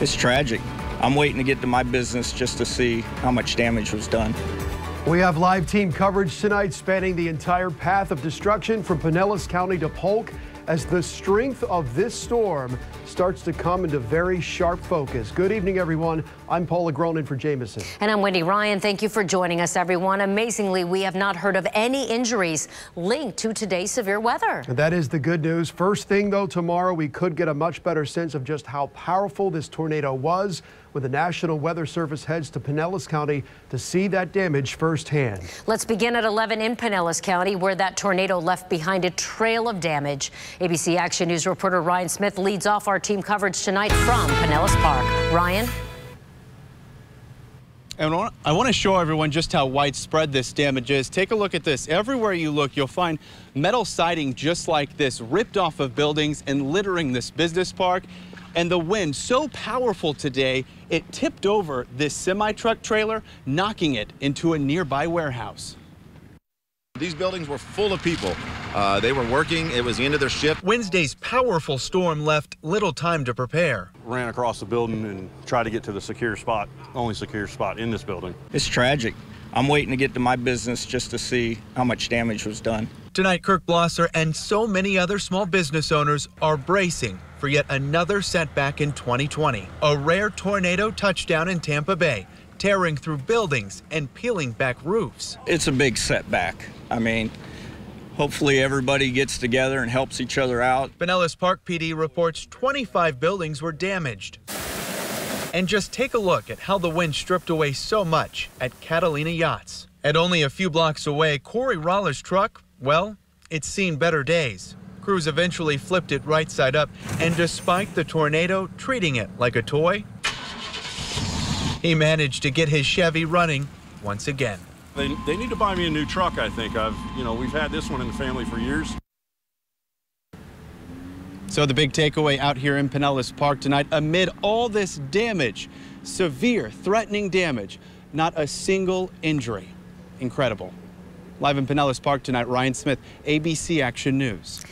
It's tragic. I'm waiting to get to my business just to see how much damage was done. We have live team coverage tonight spanning the entire path of destruction from Pinellas County to Polk as the strength of this storm starts to come into very sharp focus. Good evening, everyone. I'm Paul LaGrone for Jameson. And I'm Wendy Ryan. Thank you for joining us, everyone. Amazingly, we have not heard of any injuries linked to today's severe weather. And that is the good news. First thing, though, tomorrow we could get a much better sense of just how powerful this tornado was when the National Weather Service heads to Pinellas County to see that damage firsthand. Let's begin at 11 in Pinellas County, where that tornado left behind a trail of damage. ABC Action News reporter Ryan Smith leads off our team coverage tonight from Pinellas Park. Ryan? And I want to show everyone just how widespread this damage is. Take a look at this. Everywhere you look, you'll find metal siding just like this ripped off of buildings and littering this business park. And the wind so powerful today, it tipped over this semi-truck trailer, knocking it into a nearby warehouse. These buildings were full of people. Uh, they were working. It was the end of their shift. Wednesday's powerful storm left little time to prepare. Ran across the building and tried to get to the secure spot, only secure spot in this building. It's tragic. I'm waiting to get to my business just to see how much damage was done. Tonight, Kirk Blosser and so many other small business owners are bracing for yet another setback in 2020. A rare tornado touchdown in Tampa Bay, tearing through buildings and peeling back roofs. It's a big setback. I mean, hopefully everybody gets together and helps each other out. Pinellas Park PD reports 25 buildings were damaged. And just take a look at how the wind stripped away so much at Catalina Yachts. At only a few blocks away, Corey Roller's truck, well, it's seen better days. Crews eventually flipped it right side up, and despite the tornado treating it like a toy, he managed to get his Chevy running once again. They, they need to buy me a new truck, I think. I've, you know, we've had this one in the family for years. So the big takeaway out here in Pinellas Park tonight, amid all this damage, severe threatening damage, not a single injury. Incredible. Live in Pinellas Park tonight, Ryan Smith, ABC Action News.